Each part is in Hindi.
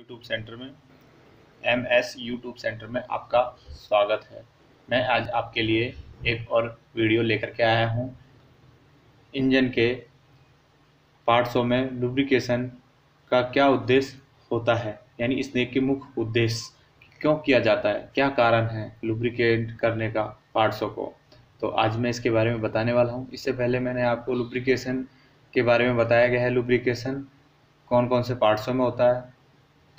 यूट्यूब सेंटर में एम एस यूट्यूब सेंटर में आपका स्वागत है। मैं आज आपके लिए एक और वीडियो लेकर के आया हूँ। इंजन के पार्ट्सों में लुब्रिकेशन का क्या उद्देश्य होता है? यानी स्नेक के मुख्य उद्देश्य क्यों किया जाता है? क्या कारण है लुब्रिकेट करने का पार्ट्सों को? तो आज मैं इसके बारे में बताने वाला हूँ। इससे पहले मैंने आपको लुब्रिकेशन के बारे में बताया गया है। लुब्रिकेशन कौन कौन से पार्ट्सों में होता है?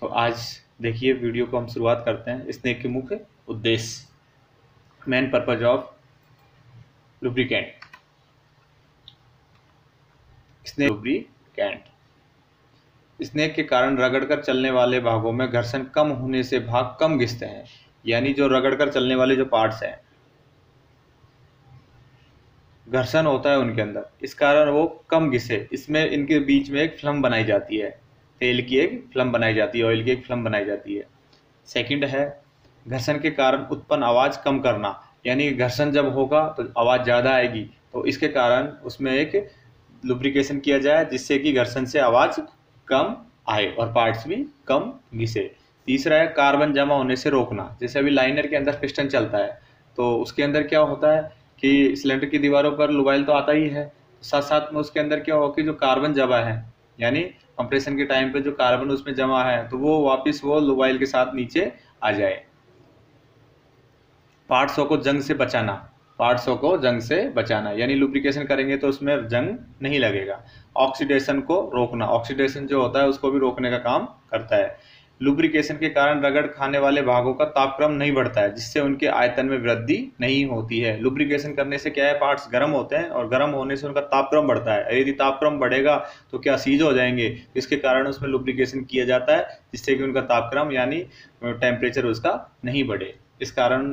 तो आज देखिए, वीडियो को हम शुरुआत करते हैं स्नेक के मुख्य उद्देश्य। मेन पर्पज ऑफ़ लुब्रिकेंट स्नेक लुब्रिकेंट स्नेक के कारण रगड़कर चलने वाले भागों में घर्षण कम होने से भाग कम घिसते हैं, यानी जो रगड़कर चलने वाले जो पार्ट्स हैं, घर्षण होता है उनके अंदर। इस कारण वो कम घिसे। इसमें इनके बीच में एक फ़िल्म बनाई जाती है। तेल की एक फ़िल्म बनाई जाती है ऑयल की एक फ़िल्म बनाई जाती है। सेकंड है, घर्षण के कारण उत्पन्न आवाज़ कम करना। यानी घर्षण जब होगा तो आवाज़ ज़्यादा आएगी। तो इसके कारण उसमें एक लुब्रिकेशन किया जाए, जिससे कि घर्षण से आवाज़ कम आए और पार्ट्स भी कम घिसे। तीसरा है कार्बन जमा होने से रोकना। जैसे अभी लाइनर के अंदर पिस्टन चलता है तो उसके अंदर क्या होता है कि सिलेंडर की दीवारों पर लुबाइल तो आता ही है। साथ साथ में उसके अंदर क्या होगा कि जो कार्बन जमा है, यानी कंप्रेशन के टाइम पे जो कार्बन उसमें जमा है तो वो वापस वो लोबाइल के साथ नीचे आ जाए। पार्ट्सों को जंग से बचाना। पार्ट्सों को जंग से बचाना। यानी लुब्रिकेशन करेंगे तो उसमें जंग नहीं लगेगा। ऑक्सीडेशन को रोकना। ऑक्सीडेशन जो होता है, उसको भी रोकने का काम करता है। लुब्रिकेशन के कारण रगड़ खाने वाले भागों का तापक्रम नहीं बढ़ता है, जिससे उनके आयतन में वृद्धि नहीं होती है। लुब्रिकेशन करने से क्या है? पार्ट्स गर्म होते हैं और गर्म होने से उनका तापक्रम बढ़ता है। यदि तापक्रम बढ़ेगा तो क्या सीज हो जाएँगे? इसके कारण उसमें लुब्रिकेशन किया जाता है, जिससे कि उनका तापक्रम यानी टेम्परेचर उसका नहीं बढ़े। इस कारण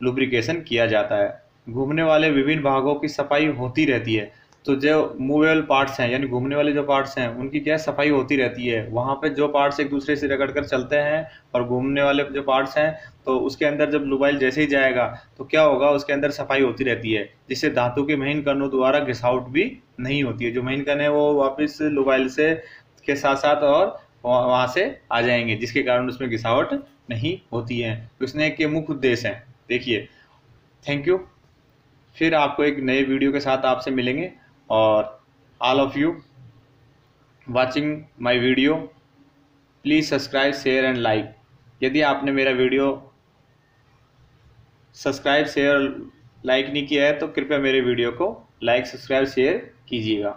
लुब्रिकेशन किया जाता है। घूमने वाले विभिन्न भागों की सफ़ाई होती रहती है। तो जो मूवेबल पार्ट्स हैं, यानी घूमने वाले जो पार्ट्स हैं, उनकी क्या सफ़ाई होती रहती है? वहाँ पे जो पार्ट्स एक दूसरे से रगड़ कर चलते हैं और घूमने वाले जो पार्ट्स हैं तो उसके अंदर जब मोबाइल जैसे ही जाएगा तो क्या होगा? उसके अंदर सफ़ाई होती रहती है, जिससे धातु के महीन कणों द्वारा घिसावट भी नहीं होती है। जो महीन कण है, वो वापस मोबाइल से के साथ साथ और वहाँ से आ जाएँगे, जिसके कारण उसमें घिसावट नहीं होती है। तो के मुख्य उद्देश्य हैं। देखिए थैंक यू फिर आपको एक नए वीडियो के साथ आपसे मिलेंगे। और all of you watching my video please subscribe share and like यदि आपने मेरा वीडियो सब्सक्राइब शेयर लाइक नहीं किया है तो कृपया मेरे वीडियो को लाइक सब्सक्राइब शेयर कीजिएगा।